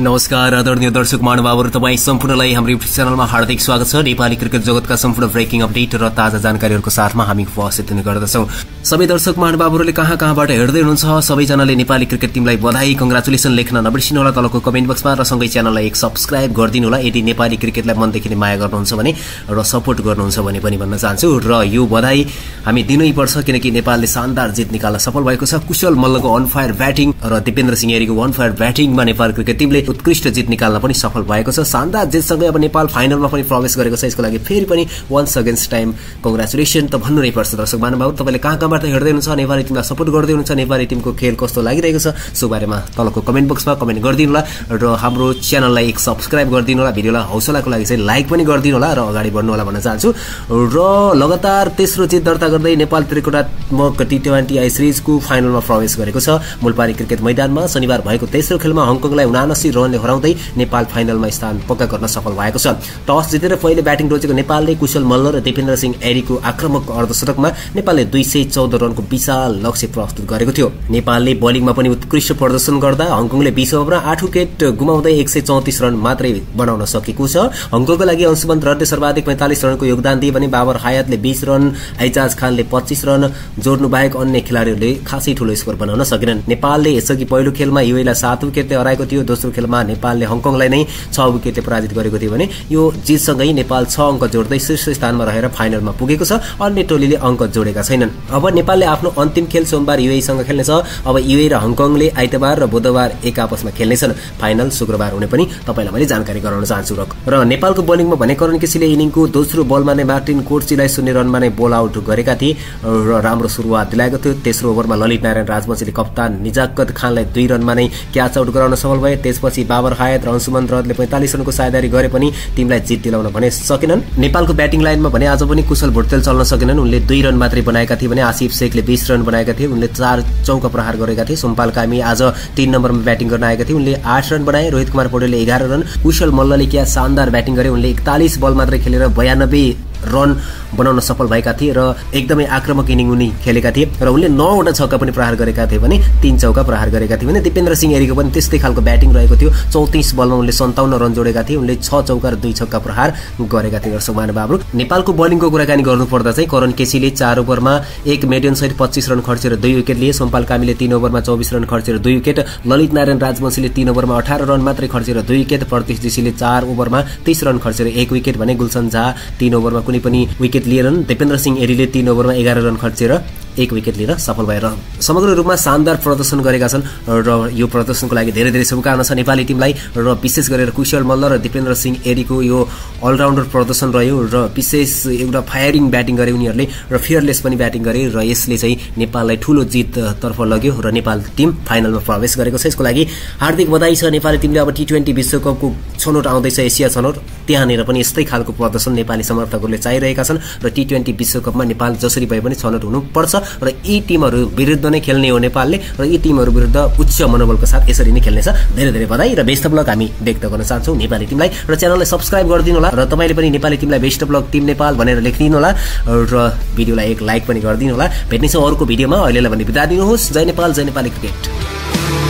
नमस्कार आदरणीय दर्शक महानुभावहरू तपाईँ सम्पूर्णलाई हाम्रो युट्युब च्यानलमा हार्दिक स्वागत छ। नेपाली क्रिकेट जगतका सम्पूर्ण ब्रेकिङ अपडेट र ताजा जानकारीहरूको साथमा हामी उपस्थित हुने गर्दछौँ। सबै दर्शक महानुभावहरूले कहाँ कहाँबाट हेर्दै हुनुहुन्छ? सबैजनाले नेपाली क्रिकेट टिमलाई बधाई कङ्ग्रेचुलेसन लेख्न नबिर्सिनु होला तलको कमेन्ट बक्समा र सँगै च्यानललाई एक सब्सक्राइब गरिदिनु होला यदि नेपाली क्रिकेटलाई मनदेखि नै माया गर्नुहुन्छ भने र सपोर्ट गर्नुहुन्छ भने पनि भन्न चाहन्छु। र यो बधाई हामी दिनै पर्छ किनकि नेपालले शानदार जित निकाल्न सफल भएको छ। कुशल मल्लको अनफायर ब्याटिङ र दिपेन्द्र सिंह अनफायर ब्याटिङमा नेपाल क्रिकेट टिमले उत्कृष्ट जित निकाल्न पनि सफल भएको छ। शानदार जितसँगै अब नेपाल फाइनलमा पनि प्रवेश गरेको छ। यसको लागि फेरि पनि वान्स अगेन्स्ट टाइम कङ्ग्रेचुलेसन त भन्नु नै पर्छ। दर्शक महानुभाव तपाईँले कहाँ कहाँबाट हेर्दै हुनुहुन्छ? नेपाली टिमलाई सपोर्ट गर्दै हुनुहुन्छ। नेपाली टिमको खेल कस्तो लागिरहेको छ? सो बारेमा तलको कमेन्ट बक्समा कमेन्ट गरिदिनु होला र हाम्रो च्यानललाई एक सब्सक्राइब गरिदिनु होला भिडियोलाई हौसलाको लागि चाहिँ लाइक पनि गरिदिनु होला र अगाडि बढ्नु होला भन्न चाहन्छु। र लगातार तेस्रो जित दर्ता गर्दै नेपाल त्रिकोटात्मक टी ट्वेन्टी आई सिरिजको फाइनलमा प्रवेश गरेको छ। मुलपारी क्रिकेट मैदानमा शनिबार भएको तेस्रो खेलमा हङकङलाई उनासी रनले हराउँदै नेपाल फाइनलमा स्थान पक्का गर्न सफल भएको छ। टस जितेर पहिले ब्याटिङ रोजेको नेपालले कुशल मल्ल र दिपेन्द्र सिंह एरीको आक्रमक अर्धशतकमा नेपालले दुई सय चौध रनको विशाल लक्ष्य प्रस्तुत गरेको थियो। नेपालले बलिङमा पनि उत्कृष्ट प्रदर्शन गर्दा हङकङले बिस ओभरमा आठ विकेट गुमाउँदै एक सय चौतिस रन मात्रै बनाउन सकेको छ। हङकङको लागि अंशुमन्त रडले सर्वाधिक पैंतालिस रनको योगदान दिए भने बाबर हायतले बीस रन ऐजाज खानले पच्चिस रन जोड्नु बाहेक अन्य खेलाड़ीहरूले खासै ठूलो स्कोर बनाउन सकेनन्। नेपालले यसअघि पहिलो खेलमा युएलाई सात विकेटले हराएको थियो दोस्रो खेलमा नेपालले हङकङलाई नै छ विकेटले पराजित गरेको थियो भने यो जितसँगै नेपाल छ अङ्क जोड्दै शीर्ष स्थानमा रहेर फाइनलमा पुगेको छ। अन्य टोलीले अङ्क जोडेका छैनन्। अब नेपालले आफ्नो अन्तिम खेल सोमबार युएसँग खेल्नेछ। अब युए र हङकङले आइतबार र बुधबार एक आपसमा खेल्नेछन्। फाइनल शुक्रबार हुने पनि तपाईँलाई मैले जानकारी गराउन चाहन्छु र नेपालको बोलिङमा भने करण केसीले इनिङको दोस्रो बलमा नै मार्टिन कोर्चीलाई शून्य रनमा नै बोल आउट गरेका थिए र राम्रो सुरुवात दिलाएको थियो। तेस्रो ओभरमा ललित नारायण राजवंशीले कप्तान निजाकत खानलाई दुई रनमा नै क्याच आउट गराउन सफल भए। त्यसपछि बाबर हायत र अंशुमन रदले पैंतालिस रनको सायदारी गरे पनि टिमलाई जित दिलाउन भने सकेनन्। नेपालको ब्याटिङ लाइनमा भने आज पनि कुशल भोटेल चल्न सकेनन्। उनले दुई रन मात्रै बनाएका थिए भने आसिफ शेखले बिस रन बनाएका थिए। उनले चार चौका प्रहार गरेका थिए। सोमपाल कामी आज तीन नम्बरमा ब्याटिङ गर्न आएका थिए। उनले आठ रन बनाए। रोहित कुमार पौडेलले एघार रन। कुशल मल्लले क्या शानदार ब्याटिङ गरे। उनले एकतालिस बल मात्रै खेलेर बयानब्बे रन बनाउन सफल भएका थिए र एकदमै आक्रमक इनिङ उनी खेलेका थिए र उनले नौवटा छक्का पनि प्रहार गरेका थिए भने तीन चौका प्रहार गरेका थिए भने दिपेन्द्र सिंह एरीको पनि त्यस्तै खालको ब्याटिङ रहेको थियो। चौतिस बलमा उनले सन्ताउन्न रन जोडेका थिए। उनले छ चौका र दुई छक्का प्रहार गरेका थिए। दर्शक महानुभावहरू नेपालको बलिङको कुराकानी गर्नुपर्दा चाहिँ करण केसीले चार ओभरमा एक मेडियन सहित पच्चिस रन खर्चेर दुई विकेट लिए। सोमपाल कामीले तीन ओभरमा चौबिस रन खर्चेर दुई विकेट। ललित नारायण राजवंशीले तीन ओभरमा अठार रन मात्रै खर्चेर दुई विकेट। प्रतीश जीसीले चार ओभरमा तीस रन खर्चेर एक विकेट भने गुलसन झा तीन ओभरमा कुनै पनि विकेट लिएनन्। दिपेन्द्र सिंह एरीले तीन ओभरमा एघार रन खर्चेर एक विकेट लिएर सफल भएर समग्र रूपमा शानदार प्रदर्शन गरेका छन् र यो प्रदर्शनको लागि धेरै धेरै शुभकामना छ नेपाली टिमलाई र विशेष गरेर कुशल मल्ल र दिपेन्द्र सिंह एरीको यो अलराउन्डर प्रदर्शन रह्यो र विशेष एउटा फायरिङ ब्याटिङ गरे उनीहरूले र फियरलेस पनि ब्याटिङ गरे र यसले चाहिँ नेपाललाई ठूलो जिततर्फ लग्यो र नेपाल टिम फाइनलमा प्रवेश गरेको छ। यसको लागि हार्दिक बधाई छ नेपाली टिमले अब टी ट्वेन्टी विश्वकपको छनौट आउँदैछ एसिया छनौट। त्यहाँनिर पनि यस्तै खालको प्रदर्शन नेपाली समर्थकहरूले चाहिरहेका छन् र टी ट्वेन्टी विश्वकपमा नेपाल जसरी भए पनि छनौट हुनुपर्छ। र यी टिमहरू विरुद्ध नै खेल्ने हो नेपालले र यी टिमहरू विरुद्ध उच्च मनोबलको साथ यसरी नै खेल्नेछ। धेरै धेरै बधाई र बेस्ट ब्लग हामी व्यक्त गर्न चाहन्छौँ नेपाली टिमलाई। र च्यानललाई सब्सक्राइब गरिदिनु होला र तपाईँले पनि नेपाली टिमलाई बेस्ट ब्लग टिम नेपाल भनेर लेखिदिनु होला र भिडियोलाई एक लाइक पनि गरिदिनु होला भेट्नेछौँ अर्को भिडियोमा। अहिलेलाई भने बिदा दिनुहोस्। जय नेपाल जय नेपाली क्रिकेट।